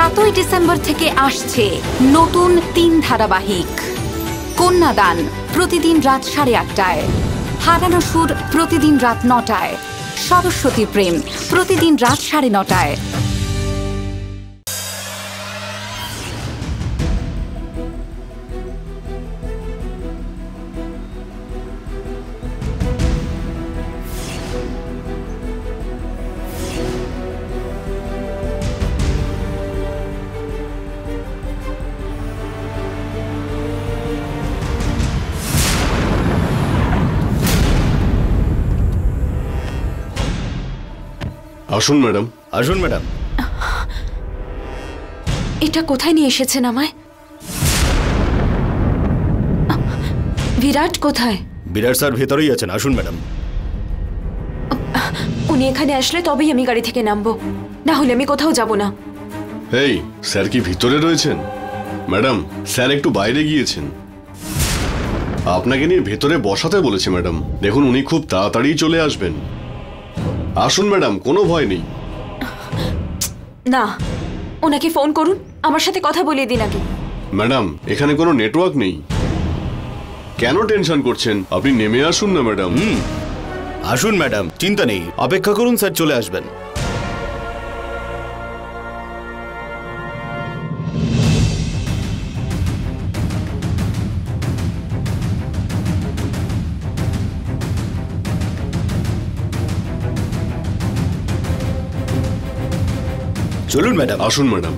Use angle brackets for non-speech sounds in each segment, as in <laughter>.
সাতই ডিসেম্বর থেকে আসছে নতুন তিন ধারাবাহিক। কন্যাদান প্রতিদিন রাত সাড়ে আটটায়। হারানো সুর প্রতিদিন রাত নটায়। সরস্বতী প্রেম প্রতিদিন রাত সাড়ে নটায়। আসুন ম্যাডাম। আসুন ম্যাডাম। এটা কোথায় নিয়ে এসেছেন আমায়? বিরাট কোথায়? বিরাট স্যার ভেতরেই আছেন আসুন ম্যাডাম। উনি এখানে আসলে তবেই আমি গাড়ি থেকে নামবো। না হলে আমি কোথাও যাব না। এই স্যার কি ভিতরে রয়েছেন? ম্যাডাম স্যার একটু বাইরে গিয়েছেন। আপনাকে নিয়ে ভেতরে বসাতে বলেছে ম্যাডাম। দেখুন উনি খুব তাড়াতাড়ি চলে আসবেন। আসুন ম্যাডাম কোনো ভয় নেই। না ওনাকে ফোন করুন আমার সাথে কথা বলিয়ে দিন আগে। ম্যাডাম এখানে কোনো নেটওয়ার্ক নেই। কেন টেনশন করছেন? আপনি নেমে আসুন না ম্যাডাম। আসুন ম্যাডাম চিন্তা নেই। অপেক্ষা করুন স্যার চলে আসবেন। চলুন ম্যাডাম। আসুন ম্যাডাম।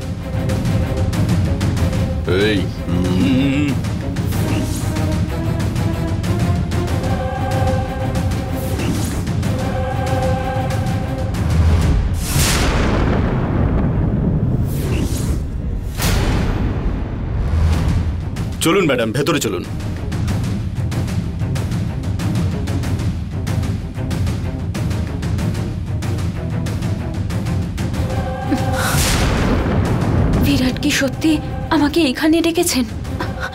এই চলুন ম্যাডাম ভেতরে চলুন। সত্যি আমাকে এখানে ডেকেছেন?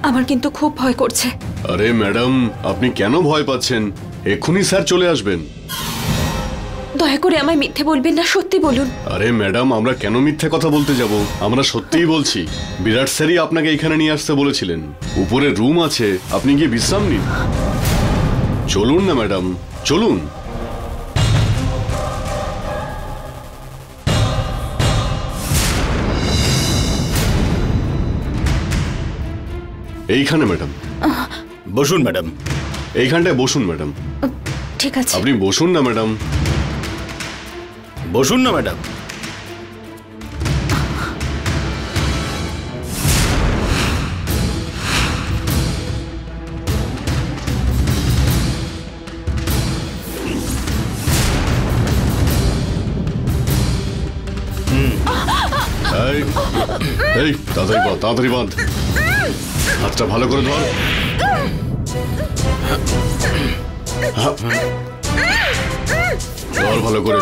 আমার কিন্তু খুব ভয় করছে। আরে ম্যাডাম আপনি কেন ভয় পাচ্ছেন? এক্ষুনি স্যার চলে আসবেন। দয়া করে আমায় মিথ্যে বলবেন না সত্যি বলুন। আরে ম্যাডাম আমরা কেন মিথ্যে কথা বলতে যাব? আমরা সত্যিই বলছি বিরাট স্যারই আপনাকে এখানে নিয়ে আসতে বলেছিলেন। উপরে রুম আছে আপনি গিয়ে বিশ্রাম নিন। চলুন না ম্যাডাম চলুন। এইখানে ম্যাডাম। বসুন ম্যাডাম। এইখানটায় বসুন ম্যাডাম। ঠিক আছে। আপনি বসুন না ম্যাডাম। বসুন না ম্যাডাম। এই এই তাড়াতাড়ি বাঁধ তাড়াতাড়ি বাঁধ। হাতটা ভালো করে ধর। ধর ভালো করে।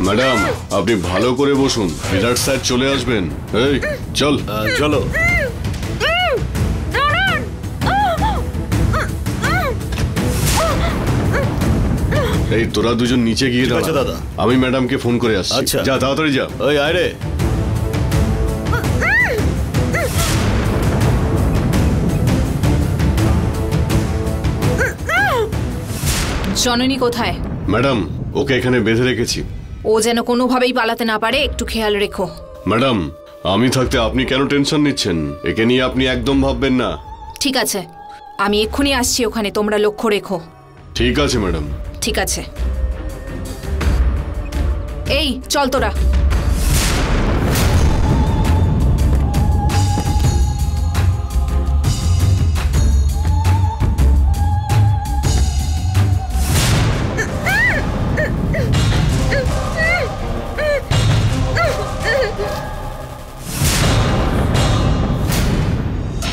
ম্যাডাম, আপনি ভালো করে বসুন। বিরাট স্যার চলে আসবেন। এই, চল। চলো। এই তোরা দুজন নিচে গিয়ে দাঁড়া। দাদা। আমি ম্যাডামকে ফোন করে আসছি। আচ্ছা। যা তাড়াতাড়ি যা। ওই আয় রে। জননী কোথায়? ম্যাডাম ওকে এখানে বেঁধে রেখেছি। ও যেন কোনোভাবেই পালাতে না পারে একটু খেয়াল রেখো। ম্যাডাম আমি থাকতে আপনি কেন টেনশন নিচ্ছেন? একে নিয়ে আপনি একদম ভাববেন না। ঠিক আছে আমি এক্ষুনি আসছি ওখানে তোমরা লক্ষ্য রেখো। ঠিক আছে ম্যাডাম। ঠিক আছে। এই চল তোরা।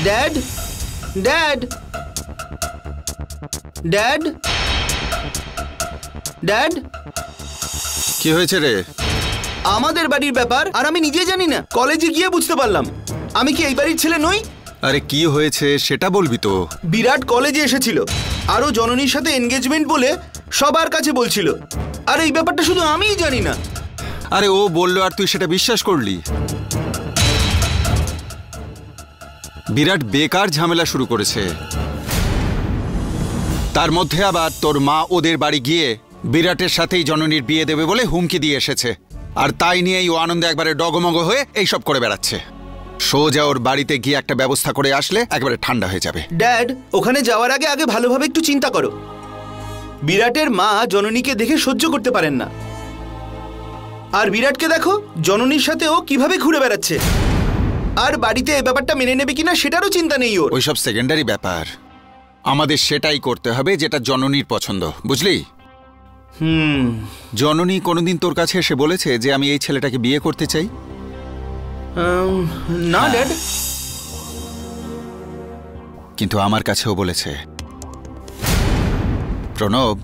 ড্যাড ড্যাড ড্যাড ড্যাড কি হয়েছে রে? আমাদের বাড়ির ব্যাপার আর আমি নিজে জানি না। কলেজে গিয়ে বুঝতে পারলাম। আমি কি এই বাড়ির ছেলে নই? আরে কি হয়েছে সেটা বলবি তো। বিরাট কলেজে এসেছিল। আরও জননীর সাথে এনগেজমেন্ট বলে সবার কাছে বলছিল। আর এই ব্যাপারটা শুধু আমিই জানি না। আরে ও বলল আর তুই সেটা বিশ্বাস করলি। বিরাট বেকার ঝামেলা শুরু করেছে। তার মধ্যে আবার তোর মা ওদের বাড়ি গিয়ে বিরাটের সাথেই জননীর বিয়ে দেবে বলে হুমকি দিয়ে এসেছে। আর তাই নিয়েই ও আনন্দে একবারে ডগমগ হয়ে এইসব করে বেড়াচ্ছে। সোজা ওর বাড়িতে গিয়ে একটা ব্যবস্থা করে আসলে একবারে ঠান্ডা হয়ে যাবে। ড্যাড ওখানে যাওয়ার আগে আগে ভালোভাবে একটু চিন্তা করো। বিরাটের মা জননীকে দেখে সহ্য করতে পারেন না। আর বিরাটকে দেখো জননীর সাথে ও কীভাবে ঘুরে বেড়াচ্ছে। আর বাড়িতে এই ব্যাপারটা মেনে নেবে কিনা সেটারও চিন্তা নেই ওর। ওইসব সেকেন্ডারি ব্যাপার। আমাদের সেটাই করতে হবে যেটা জননীর পছন্দ বুঝলি? হুম। জননী কোনোদিন তোর কাছে এসে বলেছে যে আমি এই ছেলেটাকে বিয়ে করতে চাই? না ড্যাড। কিন্তু আমার কাছেও বলেছে। প্রণব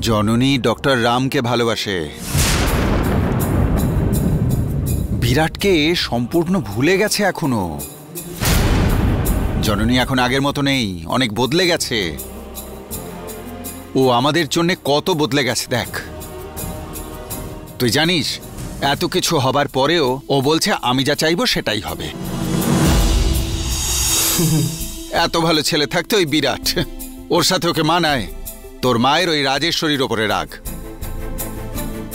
জননী ডক্টর রামকে ভালোবাসে। বিরাটকে সম্পূর্ণ ভুলে গেছে এখনও। জননী এখন আগের মতো নেই অনেক বদলে গেছে। ও আমাদের জন্য কত বদলে গেছে দেখ। তুই জানিস এত কিছু হবার পরেও ও বলছে আমি যা চাইব সেটাই হবে। এত ভালো ছেলে থাকতে ওই বিরাট। ওর সাথে ওকে মানায়। তোর মায়ের ওই রাজেশ্বরীর ওপরে রাগ।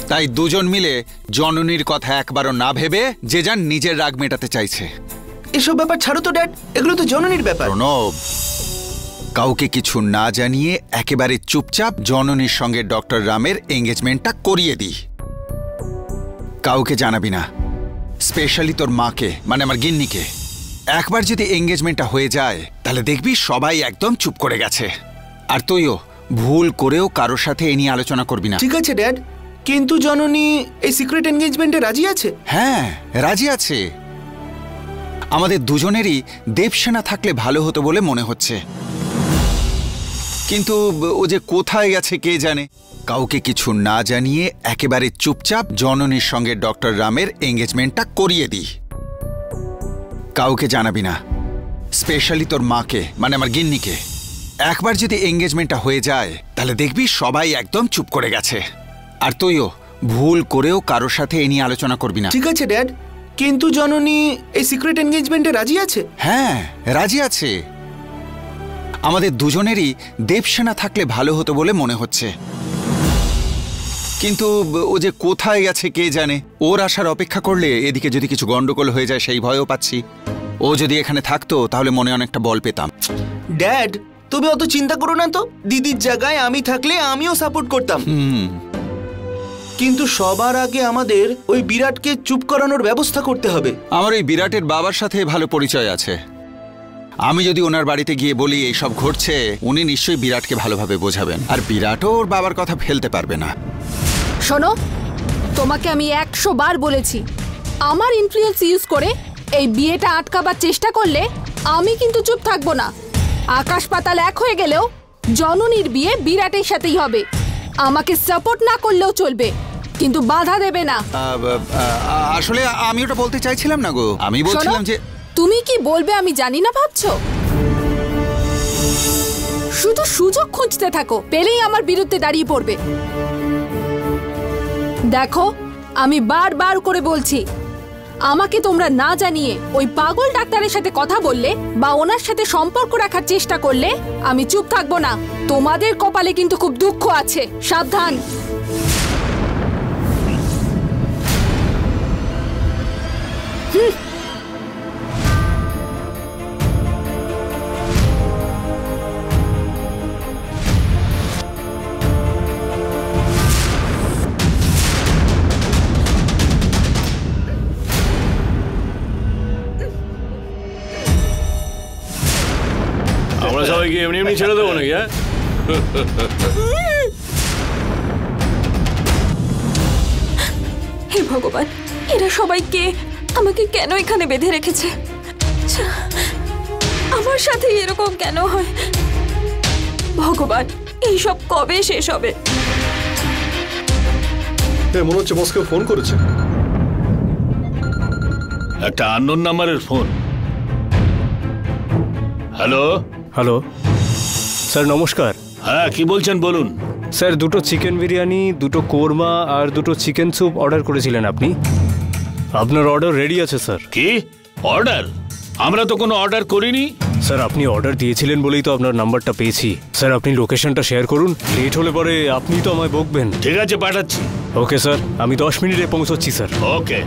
তাই দুজন মিলে জননীর কথা একবারও না ভেবে যে যান নিজের রাগ মেটাতে চাইছে। এসব ব্যাপার ছাড়ো তো ড্যাড। এগুলো তো জননীর ব্যাপার। প্রণব কাউকে কিছু না জানিয়ে একেবারে চুপচাপ জননীর সঙ্গে ডক্টর রামের এঙ্গেজমেন্টটা করিয়ে দিই। কাউকে জানাবি না। স্পেশালি তোর মাকে মানে আমার গিন্নিকে। একবার যদি এঙ্গেজমেন্টটা হয়ে যায় তাহলে দেখবি সবাই একদম চুপ করে গেছে। আর তুইও ভুল করেও কারোর সাথে এ নিয়ে আলোচনা করবি না। ঠিক আছে ড্যাড কিন্তু জননী এই সিক্রেট এনগেজমেন্টে রাজি আছে? হ্যাঁ রাজি আছে। আমাদের দুজনেরই দেবসেনা থাকলে ভালো হতো বলে মনে হচ্ছে। কিন্তু ও যে কোথায় গেছে কে জানে? কাউকে কিছু না জানিয়ে একেবারে চুপচাপ জননীর সঙ্গে ডক্টর রামের এঙ্গেজমেন্টটা করিয়ে দিই। কাউকে জানাবি না। স্পেশালি তোর মাকে মানে আমার গিন্নিকে। একবার যদি এঙ্গেজমেন্টটা হয়ে যায় তাহলে দেখবি সবাই একদম চুপ করে গেছে। আর তুইও ভুল করেও কারোর সাথে এ নিয়ে আলোচনা করবি না। ঠিক আছে ড্যাড। কিন্তু জননী এই সিক্রেট এনগেজমেন্টে রাজি আছে? হ্যাঁ রাজি আছে। আমাদের দুজনেরই দেবসেনা থাকলে ভালো হতো বলে মনে হচ্ছে। কিন্তু ও যে কোথায় গেছে কে জানে? ওর আসার অপেক্ষা করলে এদিকে যদি কিছু গন্ডগোল হয়ে যায় সেই ভয়ও পাচ্ছি। ও যদি এখানে থাকতো তাহলে মনে অনেকটা বল পেতাম। ড্যাড তুমি অত চিন্তা করো না তো। দিদির জায়গায় আমি থাকলে আমিও সাপোর্ট করতাম। হুম। কিন্তু সবার আগে আমাদের ওই বিরাটকে চুপ করানোর ব্যবস্থা করতে হবে। আমার এই বিরাটের বাবার সাথে ভালো পরিচয় আছে। আমি যদি ওনার বাড়িতে গিয়ে বলি এইসব ঘটছে উনি নিশ্চয়ই বিরাটকে ভালোভাবে বোঝাবেন। আর বিরাটও ওর বাবার কথা ফেলতে পারবে না। শোনো তোমাকে আমি একশো বার বলেছি আমার ইনফ্লুয়েন্স ইউজ করে এই বিয়েটা আটকাবার চেষ্টা করলে আমি কিন্তু চুপ থাকব না। আকাশ পাতাল এক হয়ে গেলেও জননীর বিয়ে বিরাটের সাথেই হবে। আমাকে সাপোর্ট না করলেও চলবে কিন্তু বাধা দেবে না। আসলে আমি ওটা বলতে চাইছিলাম না গো। আমি বলছিলাম যে তুমি কি বলবে আমি জানি না ভাবছ? শুধু সুযোগ খুঁজতে থাকো, পেলেই আমার বিরুদ্ধে দাঁড়িয়ে পড়বে। দেখো, আমি বারবার করে বলছি, আমাকে তোমরা না জানিয়ে ওই পাগল ডাক্তারের সাথে কথা বললে বা ওনার সাথে সম্পর্ক রাখার চেষ্টা করলে আমি চুপ থাকব না। তোমাদের কপালে কিন্তু খুব দুঃখ আছে, সাবধান। আমরা এমনি এমনি ছেড়ে দেবো নাকি হ্যাঁ? হে ভগবান এরা সবাই কে? আমাকে কেন এখানে বেঁধে রেখেছে? আচ্ছা, আমার সাথে এরকম কেন হয়? ভগবান এইসব কবে শেষ হবে? মনে হচ্ছে বসকে ফোন করেছে। একটা আননোন নাম্বারের ফোন হ্যালো হ্যালো স্যার নমস্কার। হ্যাঁ কি বলছেন বলুন। স্যার দুটো চিকেন বিরিয়ানি দুটো কোরমা আর দুটো চিকেন স্যুপ অর্ডার করেছিলেন আপনি। আপনার অর্ডার রেডি আছে স্যার। কি? অর্ডার? আমরা তো কোনো অর্ডার করিনি। স্যার আপনি অর্ডার দিয়েছিলেন বলেই তো আপনার নাম্বারটা পেয়েছি। স্যার আপনি লোকেশনটা শেয়ার করুন। লেট হলে পরে আপনি তো আমায় বকবেন। ঠিক আছে পাঠাচ্ছি। ওকে স্যার আমি দশ মিনিটে পৌঁছচ্ছি স্যার। ওকে।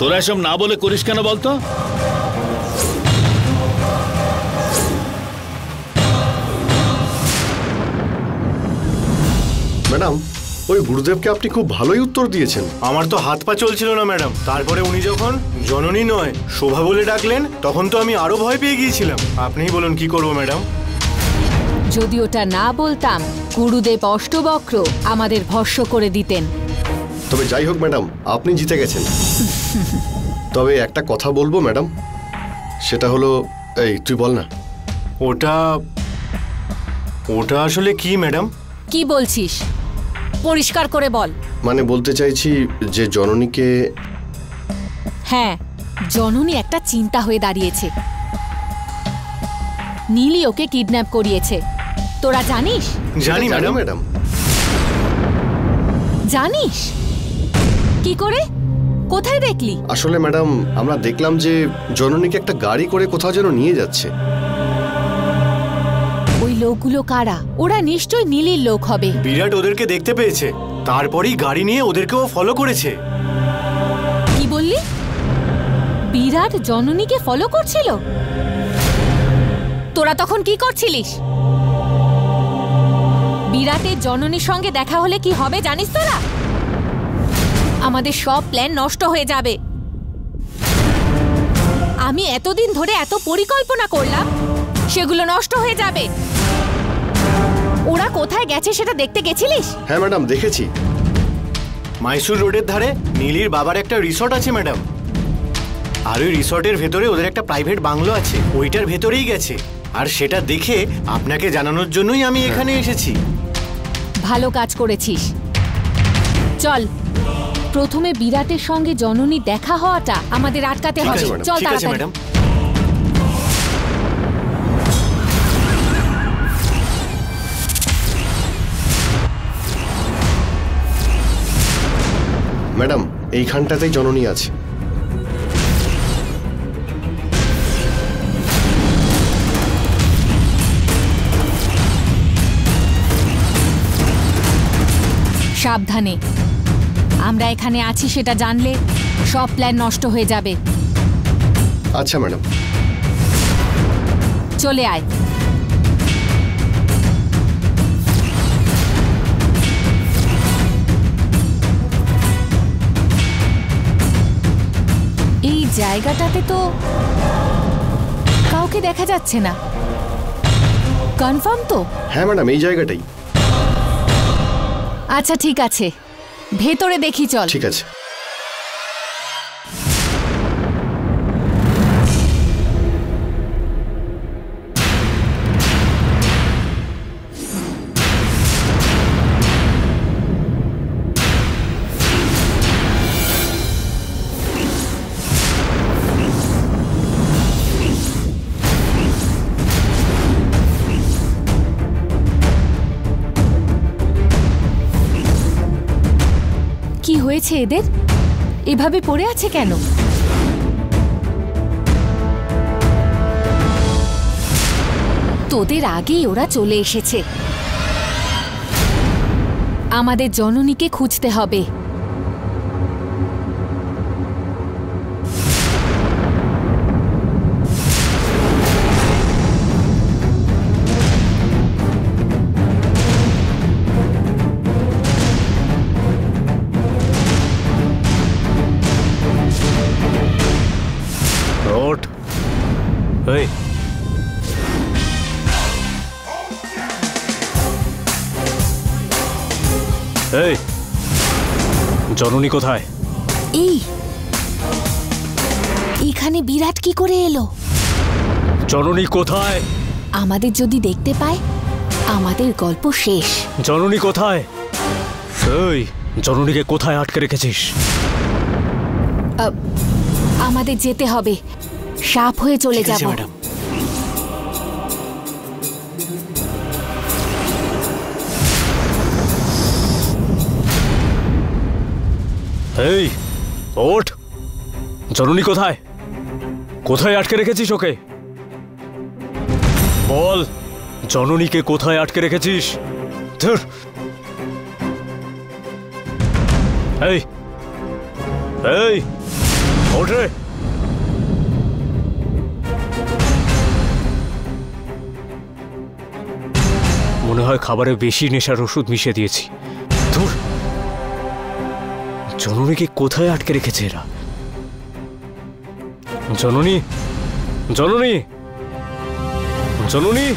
তোরা এসব না বলে করিস কেন বলতো? ম্যাডাম ওই গুরুদেবকে আপনি খুব ভালোই উত্তর দিয়েছেন। আমার তো হাত পা চলছিল না ম্যাডাম। তারপরে উনি যখন জননী নয় শোভা বলে ডাকলেন তখন তো আমি আরও ভয় পেয়ে গিয়েছিলাম। আপনিই বলুন কি করব ম্যাডাম? যদি ওটা না বলতাম গুরুদেব অষ্টবক্র আমাদের ভস্য করে দিতেন। তবে যাই হোক ম্যাডাম আপনি জিতে গেছেন। <laughs> তবে একটা কথা বলব ম্যাডাম। সেটা হলো এই তুই বল না। ওটা ওটা আসলে কি ম্যাডাম? কি বলছিস? পরিষ্কার করে বল। মানে বলতে চাইছি যে জননীকে হ্যাঁ জননী একটা চিন্তা হয়ে দাঁড়িয়েছে। নীলি ওকে কিডন্যাপ করিয়েছে। তোরা জানিস? জানি ম্যাডাম। ম্যাডাম। জানিস? কি করে? কোথায় দেখলি? আসলে ম্যাডাম আমরা দেখলাম যে জননীকে একটা গাড়ি করে কোথাও যেন নিয়ে যাচ্ছে। ওই লোকগুলো কারা? ওরা নিশ্চয়ই নীলির লোক হবে। বিরাট ওদেরকে দেখতে পেয়েছে। তারপরেই গাড়ি নিয়ে ওদেরকেও ফলো করেছে। কি বললি? বিরাট জননীকে ফলো করছিল? তোরা তখন কি করছিলিস? বিরাটের জননীর সঙ্গে দেখা হলে কি হবে জানিস তোরা? আমাদের সব প্ল্যান নষ্ট হয়ে যাবে। আমি এতদিন ধরে এত পরিকল্পনা করলাম সেগুলো নষ্ট হয়ে যাবে। ওরা কোথায় গেছে সেটা দেখতে গেছিলিস? হ্যাঁ ম্যাডাম দেখেছি। মাইসুর রোডের ধারে নীলির বাবার একটা রিসর্ট আছে ম্যাডাম। আর ওই রিসর্টের ভেতরে ওদের একটা প্রাইভেট বাংলো আছে ওইটার ভেতরেই গেছে। আর সেটা দেখে আপনাকে জানানোর জন্যই আমি এখানে এসেছি। ভালো কাজ করেছিস। চল প্রথমে বিরাটের সঙ্গে জননী দেখা হওয়াটা আমাদের আটকাতে হবে। ম্যাডাম। চল তাড়াতাড়ি। ম্যাডাম এইখানটাতেই জননী আছে। সাবধানে। আমরা এখানে আছি সেটা জানলে সব প্ল্যান নষ্ট হয়ে যাবে। আচ্ছা ম্যাডাম। চলে আয়। এই জায়গাটাতে তো কাউকে দেখা যাচ্ছে না। কনফার্ম তো? হ্যাঁ ম্যাডাম এই জায়গাটাই। আচ্ছা ঠিক আছে। ভেতরে দেখি চল। ঠিক আছে। হয়েছে এদের? এভাবে পড়ে আছে কেন? তোদের আগেই ওরা চলে এসেছে। আমাদের জননীকে খুঁজতে হবে। এই জননী কোথায়? এই এখানে বিরাট কি করে এলো? জননী কোথায়? আমাদের যদি দেখতে পায় আমাদের গল্প শেষ। জননী কোথায়? এই জননীকে কোথায় আটকে রেখেছিস? আমাদের যেতে হবে। সাপ হয়ে চলে যাব। ম্যাডাম। এই ওঠ। জননী কোথায়? কোথায় আটকে রেখেছিস ওকে? বল জননীকে কোথায় আটকে রেখেছিস? ধুর। এই এই ওঠ মনে হয় খাবারে বেশি নেশার ওষুধ মিশে দিয়েছি। ধুর! জননীকে কোথায় আটকে রেখেছে এরা? জননী! জননী! জননী!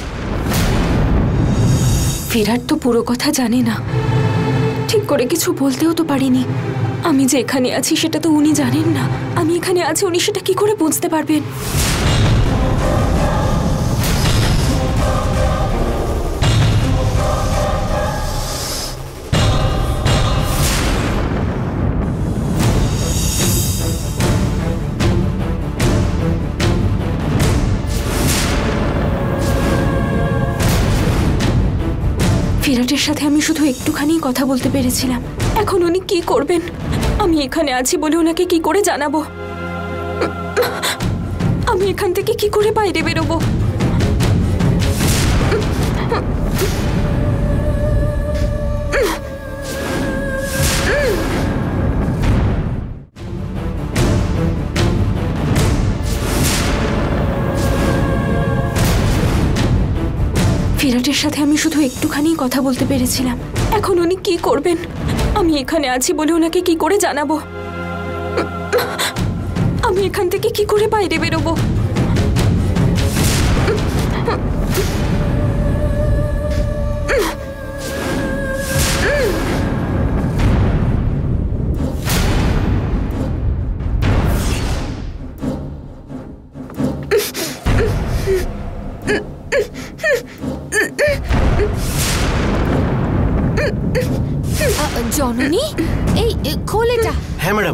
ফেরার তো পুরো কথা জানে না। ঠিক করে কিছু বলতেও তো পারিনি। আমি যে এখানে আছি সেটা তো উনি জানেন না। আমি এখানে আছি, উনি সেটা কি করে বুঝতে পারবেন? বিরাটের সাথে আমি শুধু একটুখানি কথা বলতে পেরেছিলাম। এখন উনি কি করবেন? আমি এখানে আছি বলে ওনাকে কি করে জানাব? আমি এখান থেকে কি করে বাইরে বেরোবো? সাথে আমি শুধু একটুখানি কথা বলতে পেরেছিলাম। এখন উনি কি করবেন? আমি এখানে আছি বলে ওনাকে কি করে জানাব? আমি এখান থেকে কি করে বাইরে বেরোবো?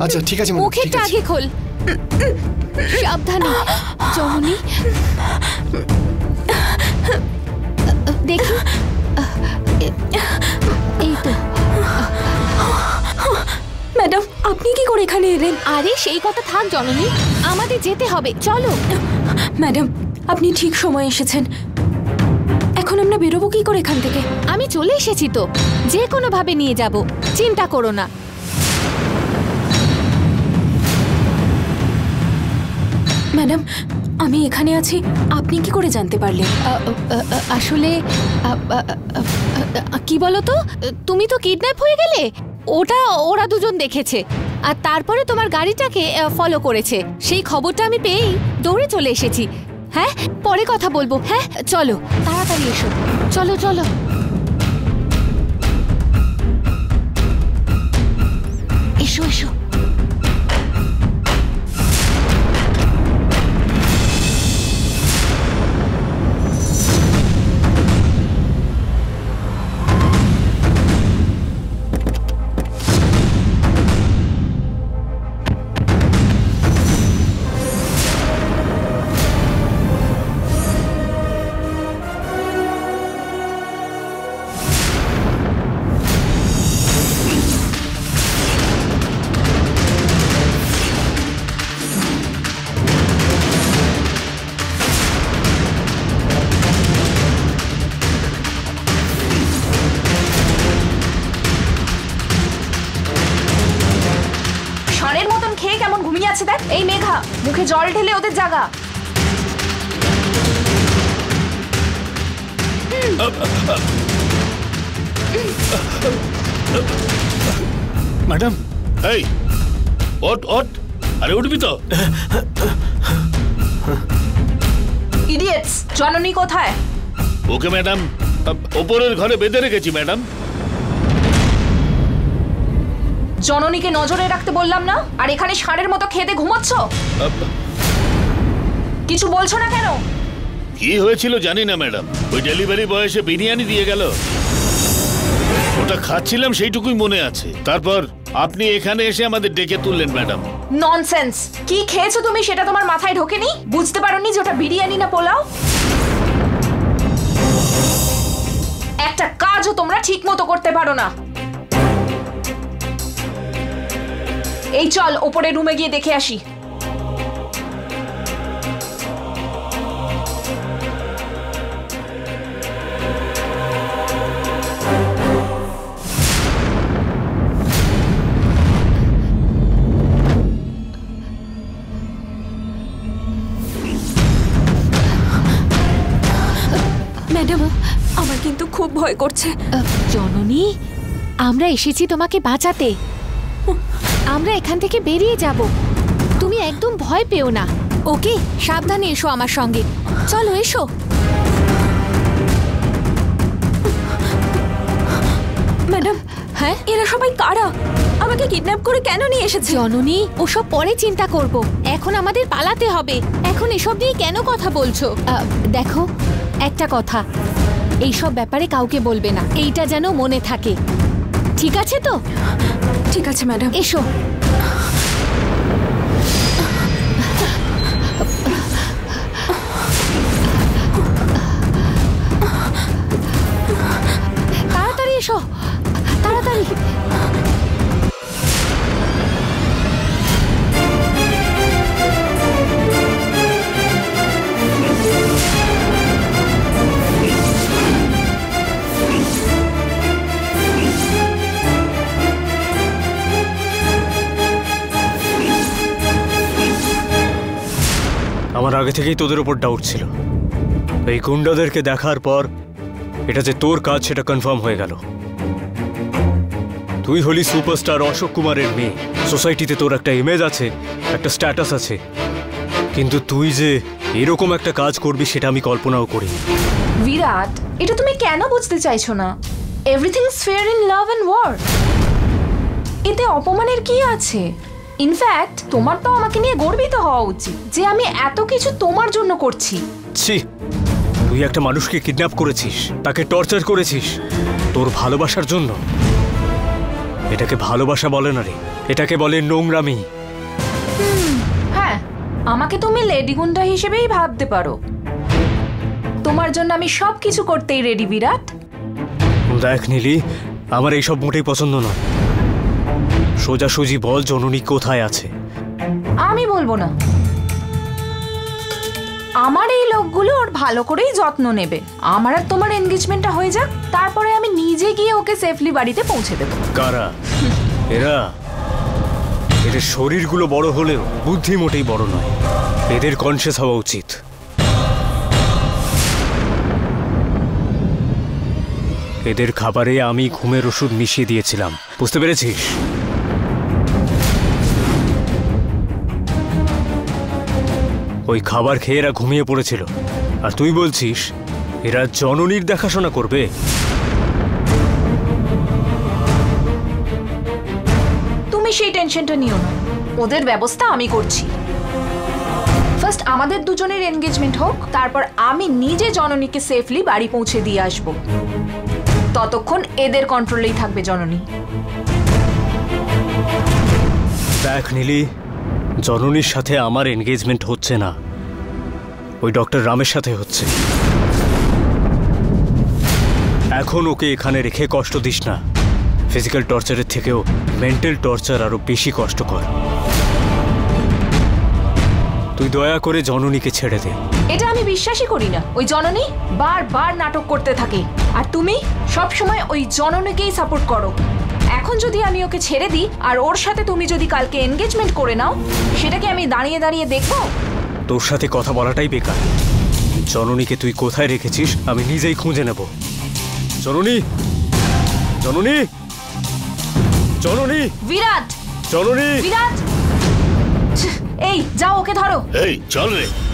আচ্ছা ঠিক আছে মুখেরটা। আগে খোল। সাবধানে। জননী দেখি। এই তো। ম্যাডাম আপনি কি করে এখানে এলেন? আরে সেই কথা থাক জননী। আমাদের যেতে হবে। চলো। ম্যাডাম আপনি ঠিক সময় এসেছেন। এখন আমরা বেরোবো কি করে এখান থেকে? আমি চলে এসেছি তো। যে কোনো ভাবে নিয়ে যাব। চিন্তা করো না। ম্যাডাম, আমি এখানে আছি। আপনি কি করে জানতে পারলেন? আসলে কি বলো তো তুমি তো কিডন্যাপ হয়ে গেলে? ওটা ওরা দুজন দেখেছে। আর তারপরে তোমার গাড়িটাকে ফলো করেছে। সেই খবরটা আমি পেয়েই দৌড়ে চলে এসেছি। হ্যাঁ? পরে কথা বলব। হ্যাঁ? চলো, তাড়াতাড়ি এসো। চলো চলো। এসো এসো। কোথায়? Okay madam. ওপরের ঘরে বেঁধে রেখেছি ম্যাডাম। জননীকে নজরে রাখতে বললাম না? আর এখানে ষাঁড়ের মতো খেতে ঘুমাচ্ছ? কিছু বলছো না কেন? কি হয়েছিল জানি না ম্যাডাম। ওই ডেলিভারি বয় এসে বিরিয়ানি দিয়ে গেল। ওটা খাচ্ছিলাম সেইটুকুই মনে আছে। তারপর আপনি এখানে এসে আমাদের ডেকে তুললেন ম্যাডাম। ননসেন্স কি খেয়েছো তুমি সেটা তোমার মাথায় ঢোকেনি? বুঝতে পারোনি যে ওটা বিরিয়ানি না পোলাও? একটা কাজও তোমরা ঠিক মতো করতে পারো না। এই চল ওপরে রুমে গিয়ে দেখে আসি। ভয় করছে। জননী আমরা এসেছি তোমাকে বাঁচাতে। আমরা এখান থেকে বেরিয়ে যাব। তুমি একদম ভয় পেও না। ওকে সাবধানে এসো আমার সঙ্গে। চলো এসো। ম্যাডাম হ্যাঁ? এরা সবাই কারা? আমাকে কিডন্যাপ করে কেন নিয়ে এসেছে? জননী ওসব পরে চিন্তা করব। এখন আমাদের পালাতে হবে। এখন এসব নিয়ে কেন কথা বলছো? দেখো একটা কথা। এইসব ব্যাপারে কাউকে বলবে না। এইটা যেন মনে থাকে। ঠিক আছে তো? ঠিক আছে ম্যাডাম। এসো। তাড়াতাড়ি এসো। তাড়াতাড়ি। আমার আগে থেকেই তোদের উপর ডাউট ছিল। এই গুন্ডাদেরকে দেখার পর এটা যে তোর কাজ সেটা কনফার্ম হয়ে গেল। তুই হলি সুপারস্টার অশোক কুমারের মেয়ে। সোসাইটিতে তোর একটা ইমেজ আছে, একটা স্ট্যাটাস আছে। কিন্তু তুই যে এরকম একটা কাজ করবি সেটা আমি কল্পনাও করি বিরাট, এটা তুমি কেন বুঝতে চাইছো না? Everything is fair in love and war এতে অপমানের কি আছে? ইনফ্যাক্ট তোমার তো আমাকে নিয়ে গর্বিত হওয়া উচিত যে আমি এত কিছু তোমার জন্য করছি। ছি তুই একটা মানুষকে কিডন্যাপ করেছিস তাকে টর্চার করেছিস তোর ভালোবাসার জন্য। এটাকে ভালোবাসা বলে না রে এটাকে বলে নোংরামি। হ্যাঁ আমাকে তুমি লেডি গুন্ডা হিসেবেই ভাবতে পারো। তোমার জন্য আমি সব কিছু করতেই রেডি বিরাট। দেখ নীলি আমার এইসব মোটেই পছন্দ নয়। সোজাসুজি বল জননী কোথায় আছে? আমি বলব না। আমার এই লোকগুলো ওর ভালো করেই যত্ন নেবে। আমার আর তোমার এনগেজমেন্টটা হয়ে যাক তারপরে আমি নিজে গিয়ে ওকে সেফলি বাড়িতে পৌঁছে দেবো। কারা? এরা? এদের শরীরগুলো বড় হলেও বুদ্ধি মোটেই বড় নয়। এদের কনসিয়াস হওয়া উচিত। এদের খাবারে আমি ঘুমের ওষুধ মিশিয়ে দিয়েছিলাম। বুঝতে পেরেছিস? ওই খাবার খেয়ে এরা ঘুমিয়ে পড়েছিল। আর তুই বলছিস এরা জননীর দেখাশোনা করবে? তুমি সেই টেনশনটা নিও না। ওদের ব্যবস্থা আমি করছি। ফার্স্ট আমাদের দুজনের এনগেজমেন্ট হোক তারপর আমি নিজে জননীকে সেফলি বাড়ি পৌঁছে দিয়ে আসব। ততক্ষণ এদের কন্ট্রোলেই থাকবে জননী। দেখ নীলি জননীর সাথে আমার এনগেজমেন্ট হচ্ছে না। ওই ডক্টর রামের সাথে হচ্ছে। এখন ওকে এখানে রেখে কষ্ট দিস না। ফিজিক্যাল টর্চারের থেকেও মেন্টাল টর্চার আরও বেশি কষ্টকর। তুই দয়া করে জননীকে ছেড়ে দে। এটা আমি বিশ্বাসই করি না। ওই জননী বারবার নাটক করতে থাকে। আর তুমি সব সময় ওই জননীকেই সাপোর্ট করো। এখন যদি আমি ওকে ছেড়ে দিই আর ওর সাথে তুমি যদি কালকে এনগেজমেন্ট করে নাও সেটাকে আমি দাঁড়িয়ে দাঁড়িয়ে দেখব? তোর সাথে কথা বলাটাই বেকার। জননীকে তুই কোথায় রেখেছিস আমি নিজেই খুঁজে নেব। জননী! জননী! জননী! বিরাট! জননী! বিরাট! এই যাও ওকে ধরো। এই চল রে।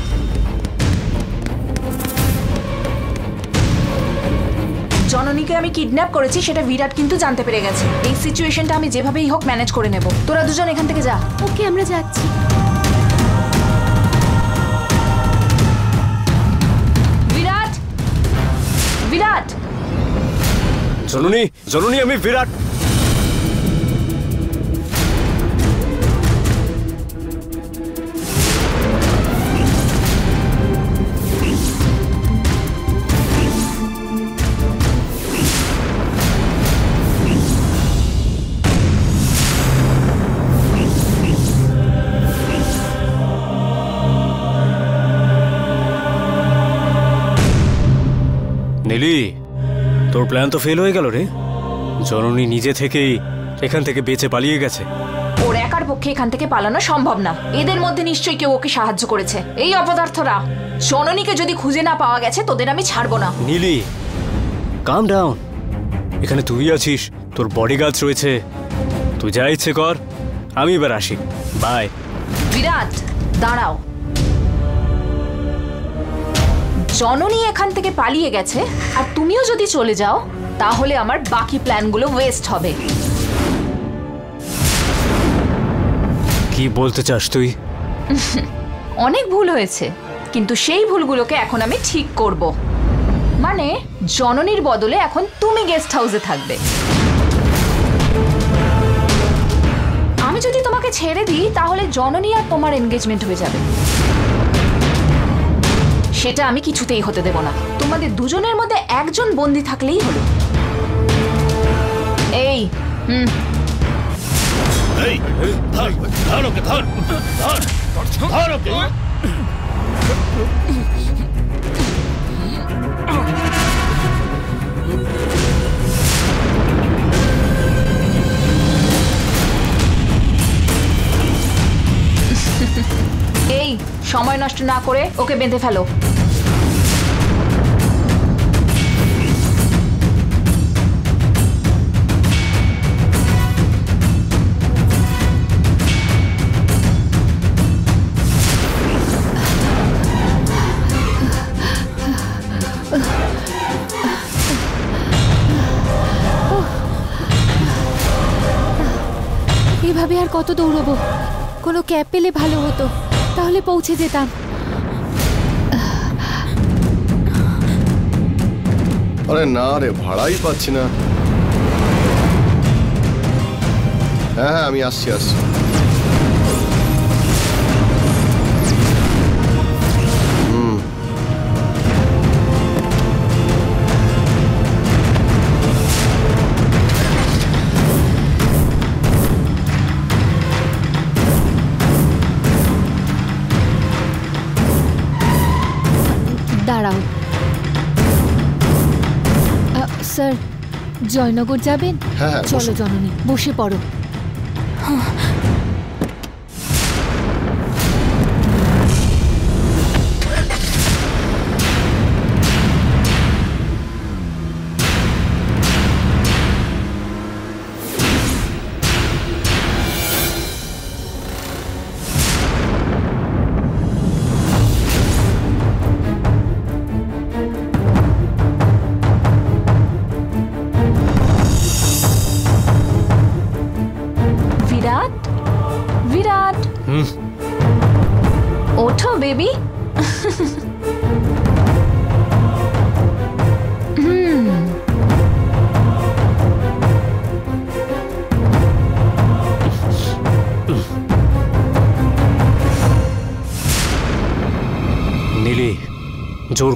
জননীকে আমি কিডন্যাপ করেছি সেটা বিরাট কিন্তু জানতে পেরে গেছে। এই সিচুয়েশনটা আমি যেভাবেই হোক ম্যানেজ করে নেব। তোরা দুজন এখান থেকে যা। ওকে আমরা যাচ্ছি। বিরাট! বিরাট! জননী জননী আমি বিরাট। তোর প্ল্যান তো ফেল হয়ে গেল রে। জননী নিজে থেকেই এখান থেকে বেঁচে পালিয়ে গেছে। ওর একার পক্ষে এখান থেকে পালানো সম্ভব না। এদের মধ্যে নিশ্চয়ই কেউ ওকে সাহায্য করেছে। এই অপদার্থরা। জননীকে যদি খুঁজে না পাওয়া গেছে তোদের আমি ছাড়বো না। নীলি কাম ডাউন এখানে তুই আছিস তোর বডিগার্ডস রয়েছে। তুই যা ইচ্ছে কর আমি এবার আসি। বাই বিরাট দাঁড়াও। জননী এখান থেকে পালিয়ে গেছে আর তুমিও যদি চলে যাও তাহলে আমার বাকি প্ল্যানগুলো ওয়েস্ট হবে। কি বলতে চাস তুই? <laughs> অনেক ভুল হয়েছে কিন্তু সেই ভুলগুলোকে এখন আমি ঠিক করব। মানে জননীর বদলে এখন তুমি গেস্ট হাউসে থাকবে। আমি যদি তোমাকে ছেড়ে দিই তাহলে জননী আর তোমার এনগেজমেন্ট হয়ে যাবে। সেটা আমি কিছুতেই হতে দেব না। তোমাদের দুজনের মধ্যে একজন বন্দি থাকলেই হলো। এই হুম। এই সময় নষ্ট না করে ওকে বেঁধে ফেলো। কত দৌড়বো? কোনো ক্যাব পেলে ভালো হতো। তাহলে পৌঁছে যেতাম। আরে না রে, ভাড়াই পাচ্ছি না। হ্যাঁ হ্যাঁ আমি আসছি আসছি। স্যার। জয়নগর যাবেন? হ্যাঁ, চলো জননী বসে পড়ো।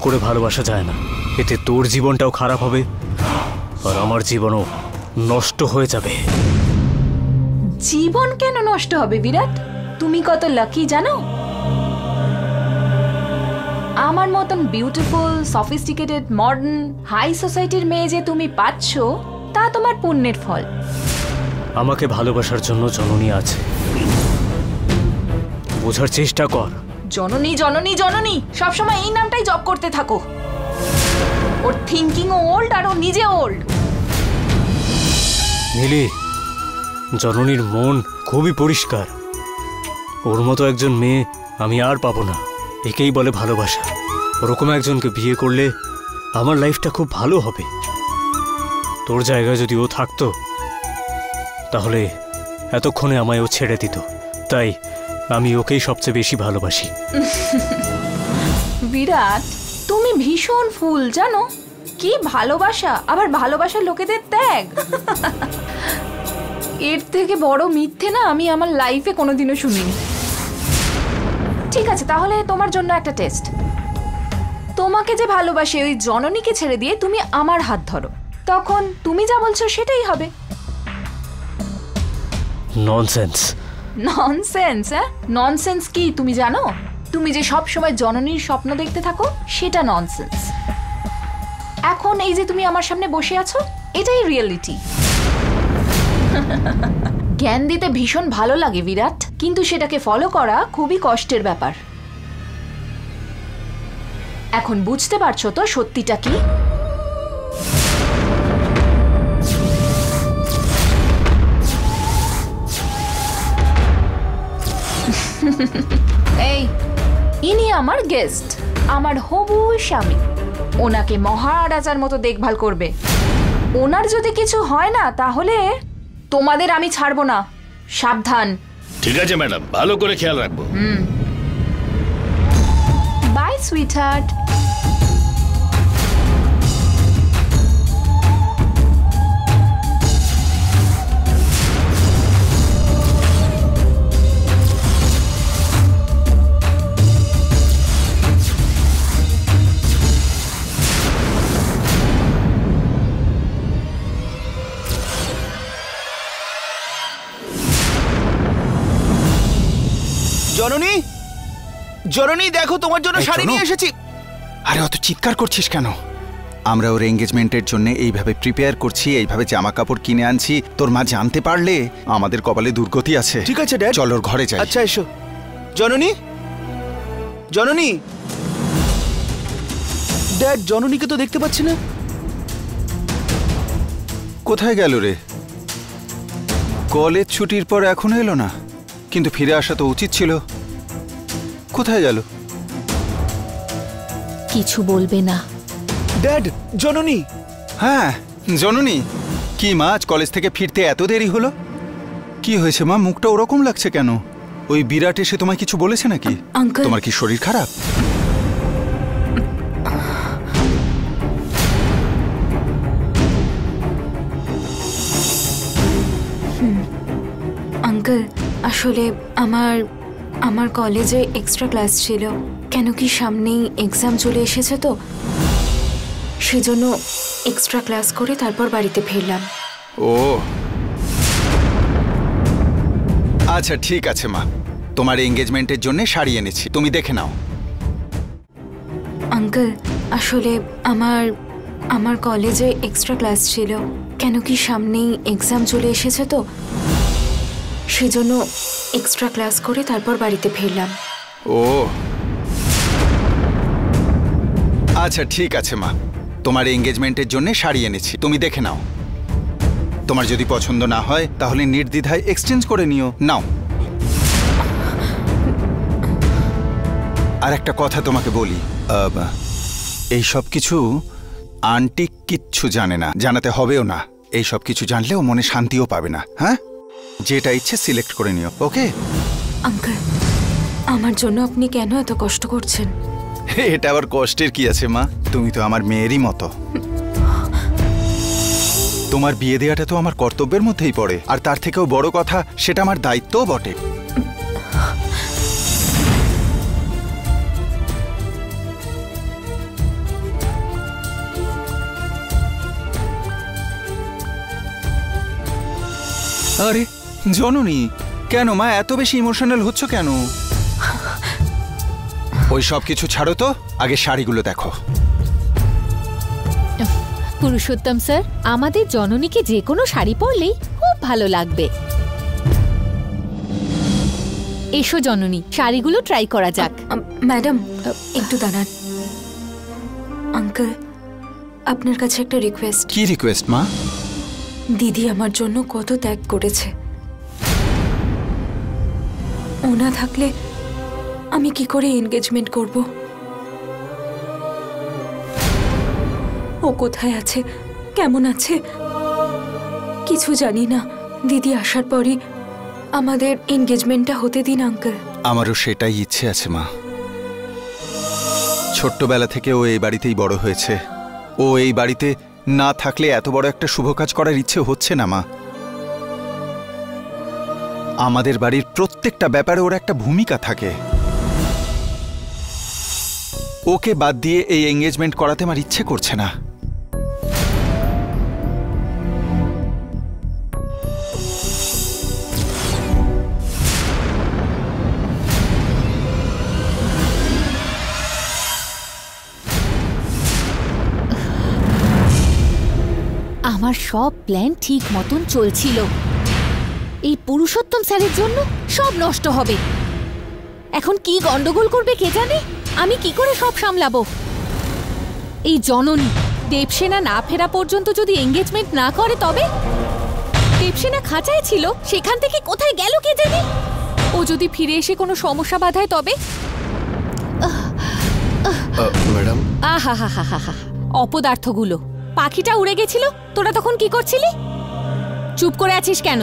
করে ভালোবাসা যায় না। এতে তোর জীবনটাও খারাপ হবে আর আমার জীবনও নষ্ট হয়ে যাবে। জীবন কেন নষ্ট হবে বিরাট? তুমি কত লাকি জানো? আমার মতন বিউটিফুল সফিস্টিকেটেড মডার্ন হাই সোসাইটির মেয়ে যে তুমি পাচ্ছ তা তোমার পুণ্যের ফল। আমাকে ভালোবাসার জন্য জননী আছে। বোঝার চেষ্টা কর। জননী জননী জননী, সবসময় এই নামটাই জপ করতে থাকো। ওর থিঙ্কিংও ওল্ড আর ও নিজে ওল্ড নীলি জননীর মন খুবই পরিষ্কার। ওর মতো একজন মেয়ে আমি আর পাবো না। একেই বলে ভালোবাসা। ওরকম একজনকে বিয়ে করলে আমার লাইফটা খুব ভালো হবে। তোর জায়গায় যদি ও থাকতো, তাহলে এতক্ষণে আমায় ও ছেড়ে দিত। তাই আমি ওকেই সবচেয়ে বেশি ভালোবাসি। বিরাট তুমি ভীষণ ফুল জানো? কি ভালোবাসা? আবার ভালোবাসার লোকেদের ত্যাগ। এর থেকে বড় মিথ্যে না আমি আমার লাইফে কোনোদিনও শুনিনি। ঠিক আছে তাহলে তোমার জন্য একটা টেস্ট তোমাকে যে ভালোবাসে ওই জননীকে ছেড়ে দিয়ে তুমি আমার হাত ধরো। তখন তুমি যা বলছো সেটাই হবে। ননসেন্স ননসেন্স হ্যাঁ ননসেন্স কি তুমি জানো? তুমি যে সব সময় জননীর স্বপ্ন দেখতে থাকো, সেটা ননসেন্স এখন এই যে তুমি আমার সামনে বসে আছো, এটাই রিয়েলিটি জ্ঞান দিতে ভীষণ ভালো লাগে বিরাট, কিন্তু সেটাকে ফলো করা খুবই কষ্টের ব্যাপার। এখন বুঝতে পারছ তো সত্যিটা কি? এই ইনি আমার গেস্ট আমার হবু স্বামী। ওনাকে মহারাজার মতো দেখভাল করবে। ওনার যদি কিছু হয় না তাহলে তোমাদের আমি ছাড়বো না। সাবধান। ঠিক আছে ম্যাডাম। ভালো করে খেয়াল রাখব। হুম। বাই সুইট জননী? জননী দেখো তোমার জন্য শাড়ি নিয়ে এসেছি। আরে অত চিৎকার করছিস কেন? আমরা ওর এঙ্গেজমেন্টের জন্য এইভাবে প্রিপেয়ার করছি এইভাবে জামা কাপড় কিনে আনছি। তোর মা জানতে পারলে আমাদের কপালে দুর্গতি আছে। ঠিক আছে ড্যাড চল ওর ঘরে যাই। আচ্ছা এসো। জননী? জননী? ড্যাড জননীকে তো দেখতে পাচ্ছি না। কোথায় গেল রে? কলেজ ছুটির পর এখনও এলো না। কিন্তু ফিরে আসা তো উচিত ছিল। কোথায় গেল? কিছু বলবে না। ড্যাড জননী। হ্যাঁ জননী। কি মা আজ কলেজ থেকে ফিরতে এত দেরি হলো? কি হয়েছে মা? মুখটা ওরকম লাগছে কেন? ওই বিরাট এসে তোমায় কিছু বলেছে নাকি? আঙ্কেল। তোমার কি শরীর খারাপ? আঙ্কেল আসলে আমার আমার কলেজে এক্সট্রা ক্লাস ছিল। কেন কি সামনেই এক্সাম চলে এসেছে তো? সেজন্য এক্সট্রা ক্লাস করে তারপর বাড়িতে ফিরলাম। ও। আচ্ছা ঠিক আছে মা। তোমার এঙ্গেজমেন্টের জন্য শাড়ি এনেছি। তুমি দেখে নাও। আঙ্কেল আসলে আমার আমার কলেজে এক্সট্রা ক্লাস ছিল। কেন কি সামনেই এক্সাম চলে এসেছে তো? সেজন্য এক্সট্রা ক্লাস করে তারপর বাড়িতে ফিরলাম। ও। আচ্ছা ঠিক আছে, মা। তোমার এঙ্গেজমেন্টের জন্য শাড়ি এনেছি। তুমি দেখে নাও। তোমার যদি পছন্দ না হয়, তাহলে নির্দ্বিধায় এক্সচেঞ্জ করে নিও। নাও। আর একটা কথা তোমাকে বলি। এই সব কিছু আন্টি কিচ্ছু জানে না। জানাতে হবেও না। এই সব কিছু জানলেও মনে শান্তিও পাবে না। হ্যাঁ? যেটা ইচ্ছে সিলেক্ট করে নিও ওকে? আঙ্কেল আমার জন্য আপনি কেন এত কষ্ট করছেন? <laughs> এটা আবার কষ্টের কি আছে মা? তুমি তো আমার মেয়েরই মতো। তোমার বিয়ে দেওয়াটা তো আমার কর্তব্যের মধ্যেই পড়ে আর তার থেকেও বড় কথা সেটা আমার দায়িত্বও বটে। আরে জননী কেন মা এত বেশি ইমোশনাল হচ্ছ কেন? ওই সব কিছু ছাড়ো তো আগে শাড়িগুলো দেখো। পুরুষোত্তম স্যার আমাদের জননীকে যে কোনো শাড়ি পরলেই খুব ভালো লাগবে। এসো জননী শাড়িগুলো ট্রাই করা যাক। ম্যাডাম একটু দাঁড়ান। আঙ্কেল আপনার কাছে একটা রিকোয়েস্ট কি রিকোয়েস্ট মা? দিদি আমার জন্য কত ত্যাগ করেছে। ওনা থাকলে আমি কি করে এনগেজমেন্ট করব? ও কোথায় আছে? কেমন আছে? কিছু জানি না। দিদি আসার পরই আমাদের এনগেজমেন্টটা হতে দিন আঙ্কেল আমারও সেটাই ইচ্ছে আছে, মা। ছোট্টবেলা থেকে ও এই বাড়িতেই বড় হয়েছে। ও এই বাড়িতে না থাকলে এত বড় একটা শুভ কাজ করার ইচ্ছে হচ্ছে না, মা। আমাদের বাড়ির প্রত্যেকটা ব্যাপারে ওর একটা ভূমিকা থাকে। ওকে বাদ দিয়ে এই এঙ্গেজমেন্ট করাতে আমার ইচ্ছে করছে না। আমার সব প্ল্যান ঠিক মতন চলছিল। এই পুরুষোত্তম স্যারের জন্য সব নষ্ট হবে। এখন কি গন্ডগোল করবে কে জানে? আমি কি করে সব সামলাবো? এই জননী দেবসেনা না ফেরা পর্যন্ত যদি এঙ্গেজমেন্ট না করে তবে? দেবসেনা খাঁচায় ছিল সেখান থেকে কোথায় গেল কে জানে? ও যদি ফিরে এসে কোনো সমস্যা বাধায় তবে? ম্যাডাম আহা হা হা হা হা অপদার্থগুলো। পাখিটা উড়ে গেছিল তোরা তখন কি করছিলি? চুপ করে আছিস কেন?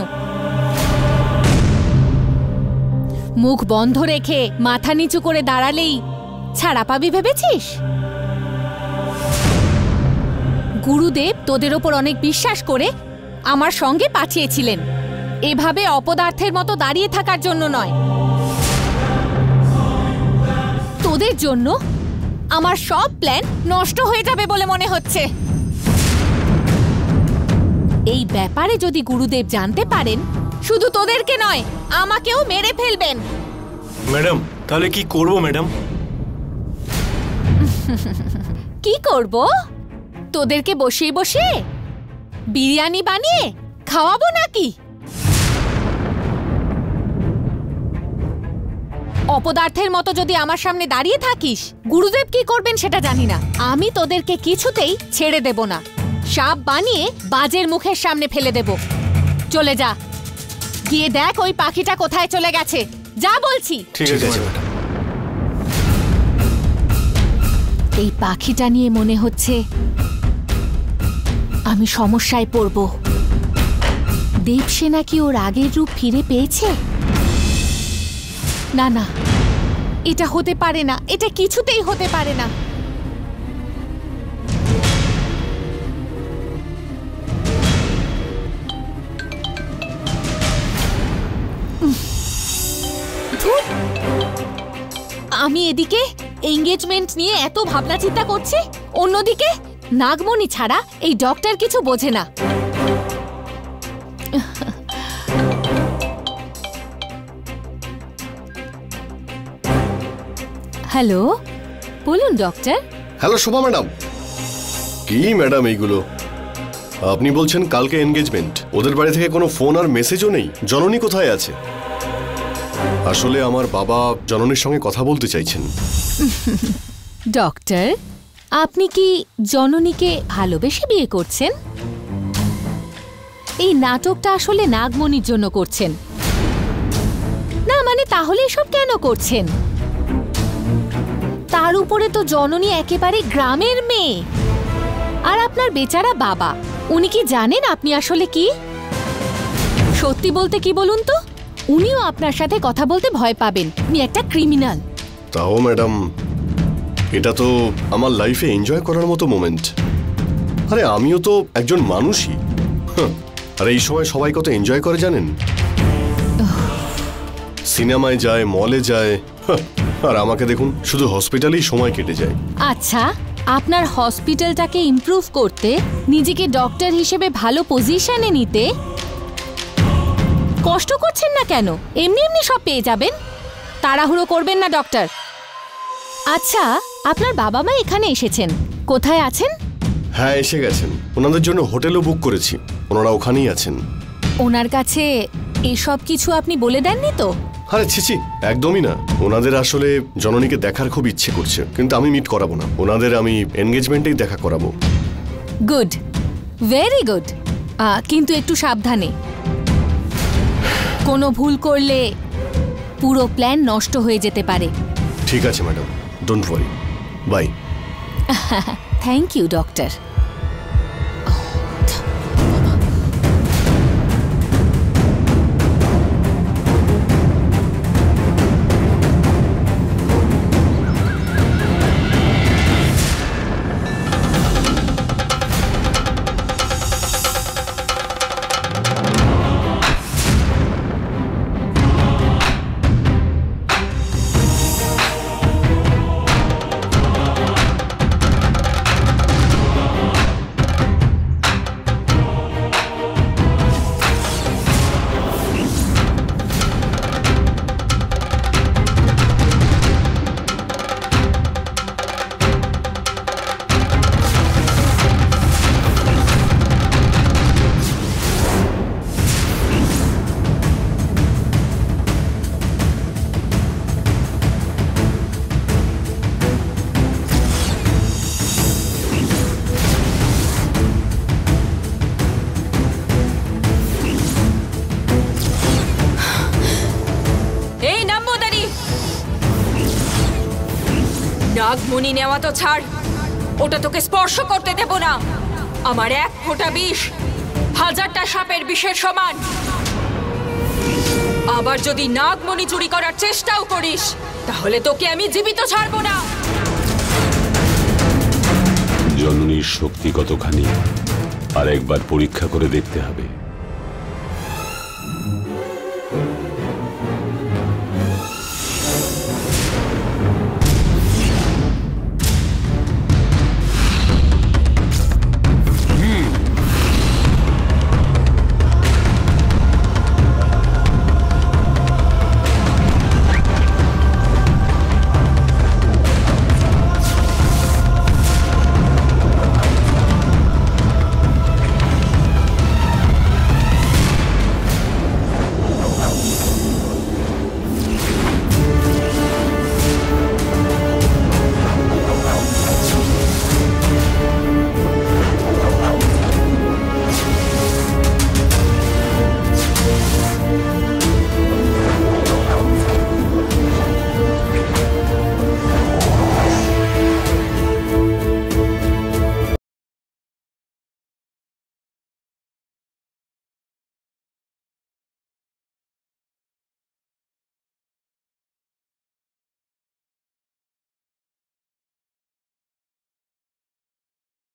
মুখ বন্ধ রেখে মাথা নিচু করে দাঁড়ালেই ছাড়া পাবি ভেবেছিস? গুরুদেব তোদের ওপর অনেক বিশ্বাস করে আমার সঙ্গে পাঠিয়েছিলেন। এভাবে অপদার্থের মতো দাঁড়িয়ে থাকার জন্য নয়। তোদের জন্য আমার সব প্ল্যান নষ্ট হয়ে যাবে বলে মনে হচ্ছে। এই ব্যাপারে যদি গুরুদেব জানতে পারেন শুধু তোদেরকে নয় আমাকেও মেরে ফেলবেন। ম্যাডাম তাহলে কি করব ম্যাডাম? <laughs> কি করব? তোদেরকে বসিয়ে বসে বিরিয়ানি বানিয়ে? খাওয়াবো নাকি? অপদার্থের মতো যদি আমার সামনে দাঁড়িয়ে থাকিস গুরুদেব কি করবেন সেটা জানি না। আমি তোদেরকে কিছুতেই ছেড়ে দেব না। সাপ বানিয়ে বাজের মুখের সামনে ফেলে দেব। চলে যা। গিয়ে দেখ ওই পাখিটা কোথায় চলে গেছে। যা বলছি। ঠিক আছে এই পাখিটা নিয়ে মনে হচ্ছে আমি সমস্যায় পড়ব। দেবসেনা কি ওর আগের রূপ ফিরে পেয়েছে? না না এটা হতে পারে না এটা কিছুতেই হতে পারে না। আমি এদিকে এঙ্গেজমেন্ট নিয়ে এত ভাবনা চিন্তা করছি, অন্যদিকে নাগমণি ছাড়া এই ডক্টর কিছু বোঝে না। হ্যালো, বলুন ডক্টর হ্যালো শোভা ম্যাডাম। কি ম্যাডাম এইগুলো? আপনি বলছেন কালকে এনগেজমেন্ট ওদের বাড়ি থেকে কোনো ফোন আর মেসেজও নেই। জননী কোথায় আছে? আসলে আমার বাবা জননীর সঙ্গে কথা বলতে চাইছেন। ডক্টর, আপনি কি জননীকে ভালোবেসে বিয়ে করছেন? এই নাটকটা আসলে নাগমণির জন্য করছেন। না মানে তাহলে এসব কেন করছেন? তার উপরে তো জননী একেবারে গ্রামের মেয়ে। আর আপনার বেচারা বাবা, উনি কি জানেন আপনি আসলে কি? সত্যি বলতে কি বলুন তো? উনিও আপনার সাথে কথা বলতে ভয় পাবেন। উনি একটা ক্রিমিনাল। তাও ম্যাডাম এটা তো আমার লাইফে এনজয় করার মতো মোমেন্ট। আরে আমিও তো একজন মানুষই। আর এই সময় সবাই কত এনজয় করে জানেন? সিনেমায় যায় মলে যায় আর আমাকে দেখুন শুধু হসপিটালেই সময় কেটে যায়। আচ্ছা আপনার হসপিটালটাকে ইমপ্রুভ করতে নিজেকে ডক্টর হিসেবে ভালো পজিশনে নিতে কষ্ট করছেন না কেন? এমনি এমনি সব পেয়ে যাবেন। তাড়াহুড়ো করবেন না ডক্টর। আচ্ছা আপনার বাবা মা এখানে এসেছেন। কোথায় আছেন? হ্যাঁ এসে গেছেন। ওনাদের জন্য হোটেলও বুক করেছি। ওনারা ওখানেই আছেন। ওনার কাছে এসব কিছু আপনি বলে দেননি তো? আরে ছিছি একদমই না। ওনাদের আসলে জননীকে দেখার খুব ইচ্ছে করছে। কিন্তু আমি মিট করাবো না। ওনাদের আমি এনগেজমেন্টেই দেখা করাবো। গুড ভেরি গুড কিন্তু একটু সাবধানে। কোনো ভুল করলে পুরো প্ল্যান নষ্ট হয়ে যেতে পারে। ঠিক আছে madam. Don't worry bye thank you doctor Nagmani নেওয়া তো ছাড়। ওটা তোকে স্পর্শ করতে দেব না। আমার এক ফোঁটা বিষ, হাজারটা সাপের বিষের সমান। আবার যদি নাগমণি চুরি করার চেষ্টাও করিস, তাহলে তোকে আমি জীবিত ছাড়বো না। জননীর শক্তি কতখানি আর একবার পরীক্ষা করে দেখতে হবে।